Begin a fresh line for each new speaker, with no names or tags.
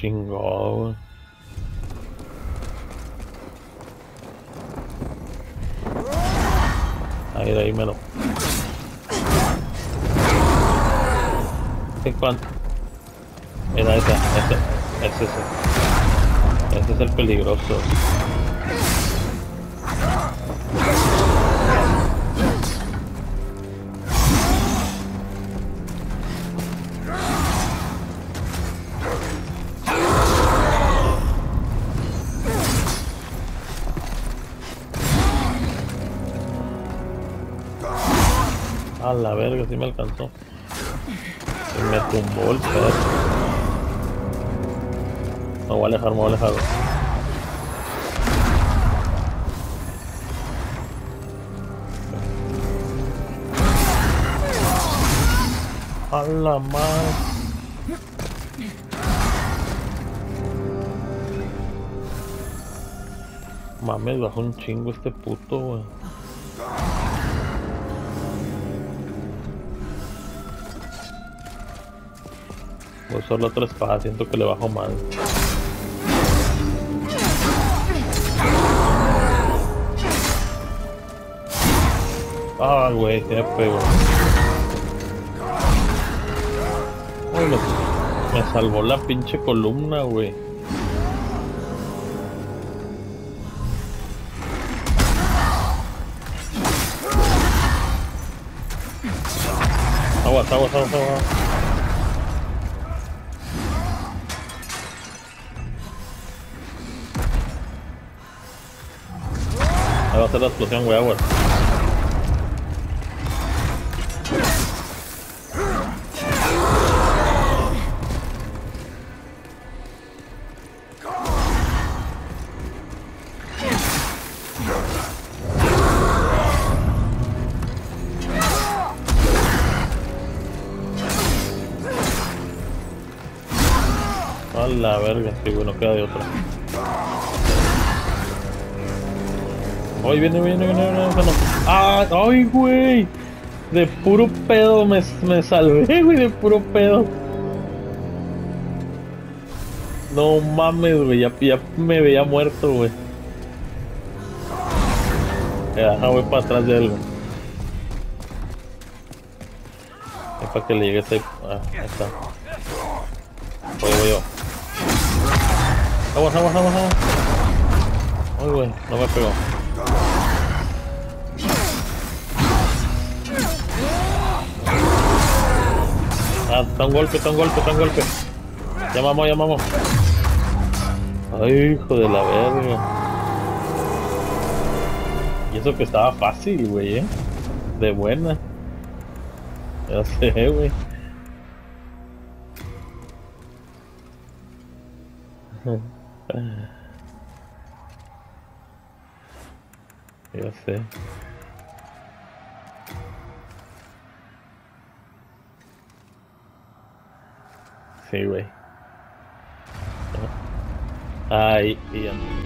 chingó, güey. Ahí, de ahí me lo. ¿Qué cuánto? Mira, ese, ese, ese. Ese es el peligroso. A la verga, sí me alcanzó. Y me tumbó el perro. Me voy a alejar, me voy a alejar. A la madre. Mames, bajó un chingo este puto, wey. Voy la otra espada, siento que le bajo mal. Ah, güey, se me pegó. Me salvó la pinche columna, güey. Aguas, aguas, aguas, aguas. Ahí va a ser la explosión, güey, aguas. A la verga, sí, bueno, queda de otra. Ay, viene, viene, viene, viene. ¡Ah! ¡Ay, güey! De puro pedo me, me salvé, güey, de puro pedo. No mames, güey, ya, ya me veía muerto, güey. Ya, voy para atrás de él, güey. Es para que le llegue ese... Ah, ahí está. Voy, voy yo. Aguas, aguas, aguas, aguas. Ay, güey, no me pegó. Ah, está un golpe, está un golpe, está un golpe. Llamamos, llamamos. Ay, hijo de la verga. Y eso que estaba fácil, güey, eh. De buena. Ya sé, güey. Ya sé. Sí, güey. Ay, y ya.